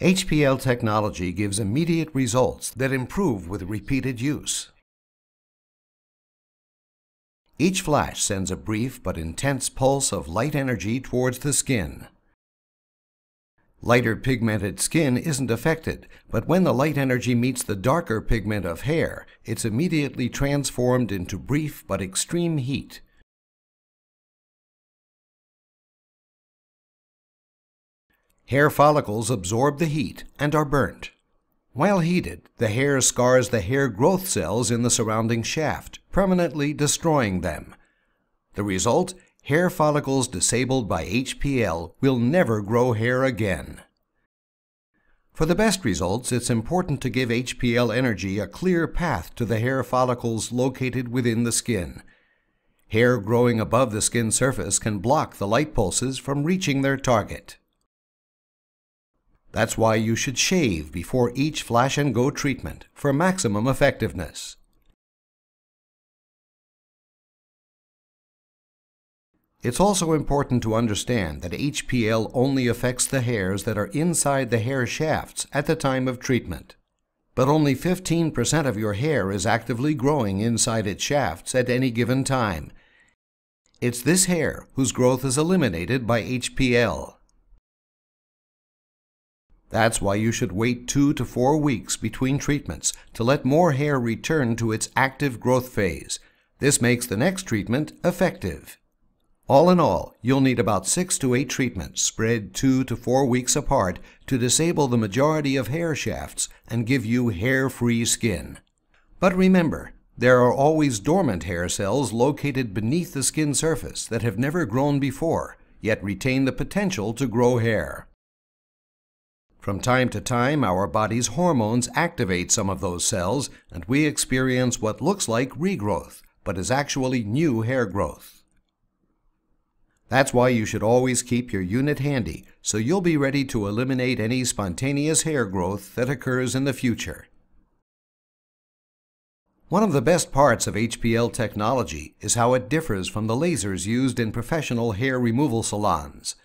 HPL technology gives immediate results that improve with repeated use. Each flash sends a brief but intense pulse of light energy towards the skin. Lighter pigmented skin isn't affected, but when the light energy meets the darker pigment of hair, it's immediately transformed into brief but extreme heat. Hair follicles absorb the heat and are burnt. While heated, the hair scars the hair growth cells in the surrounding shaft, permanently destroying them. The result? Hair follicles disabled by HPL will never grow hair again. For the best results, it's important to give HPL energy a clear path to the hair follicles located within the skin. Hair growing above the skin surface can block the light pulses from reaching their target. That's why you should shave before each flash and go treatment for maximum effectiveness. It's also important to understand that HPL only affects the hairs that are inside the hair shafts at the time of treatment. But only 15% of your hair is actively growing inside its shafts at any given time. It's this hair whose growth is eliminated by HPL. That's why you should wait two to four weeks between treatments to let more hair return to its active growth phase. This makes the next treatment effective. All in all, you'll need about six to eight treatments spread two to four weeks apart to disable the majority of hair shafts and give you hair-free skin. But remember, there are always dormant hair cells located beneath the skin surface that have never grown before, yet retain the potential to grow hair. From time to time, our body's hormones activate some of those cells, and we experience what looks like regrowth, but is actually new hair growth. That's why you should always keep your unit handy, so you'll be ready to eliminate any spontaneous hair growth that occurs in the future. One of the best parts of HPL technology is how it differs from the lasers used in professional hair removal salons.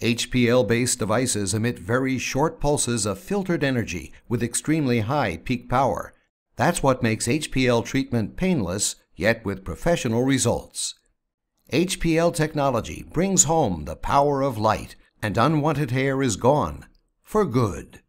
HPL-based devices emit very short pulses of filtered energy with extremely high peak power. That's what makes HPL treatment painless, yet with professional results. HPL technology brings home the power of light, and unwanted hair is gone for good.